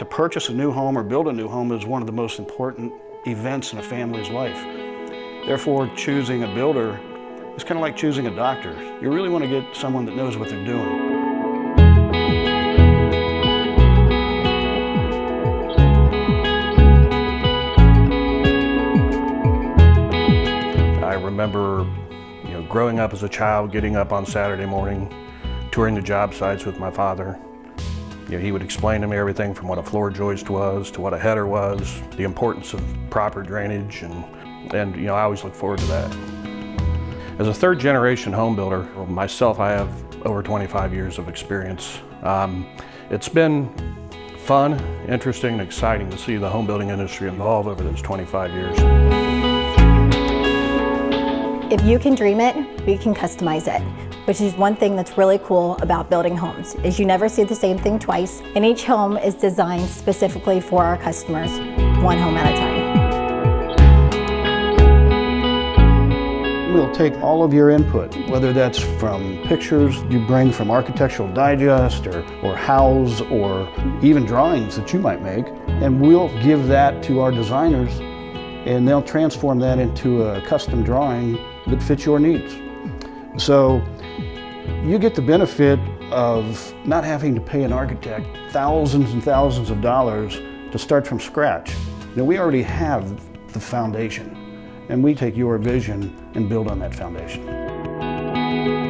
To purchase a new home or build a new home is one of the most important events in a family's life. Therefore, choosing a builder is kind of like choosing a doctor. You really want to get someone that knows what they're doing. I remember you know, growing up as a child, getting up on Saturday morning, touring the job sites with my father. You know, he would explain to me everything from what a floor joist was to what a header was, the importance of proper drainage, and, and you know, I always look forward to that. As a third generation home builder, myself, I have over 25 years of experience. Um, it's been fun, interesting, and exciting to see the home building industry evolve over those 25 years. If you can dream it, we can customize it which is one thing that's really cool about building homes, is you never see the same thing twice, and each home is designed specifically for our customers, one home at a time. We'll take all of your input, whether that's from pictures you bring from Architectural Digest or, or Houzz or even drawings that you might make, and we'll give that to our designers and they'll transform that into a custom drawing that fits your needs. So you get the benefit of not having to pay an architect thousands and thousands of dollars to start from scratch. Know, we already have the foundation, and we take your vision and build on that foundation.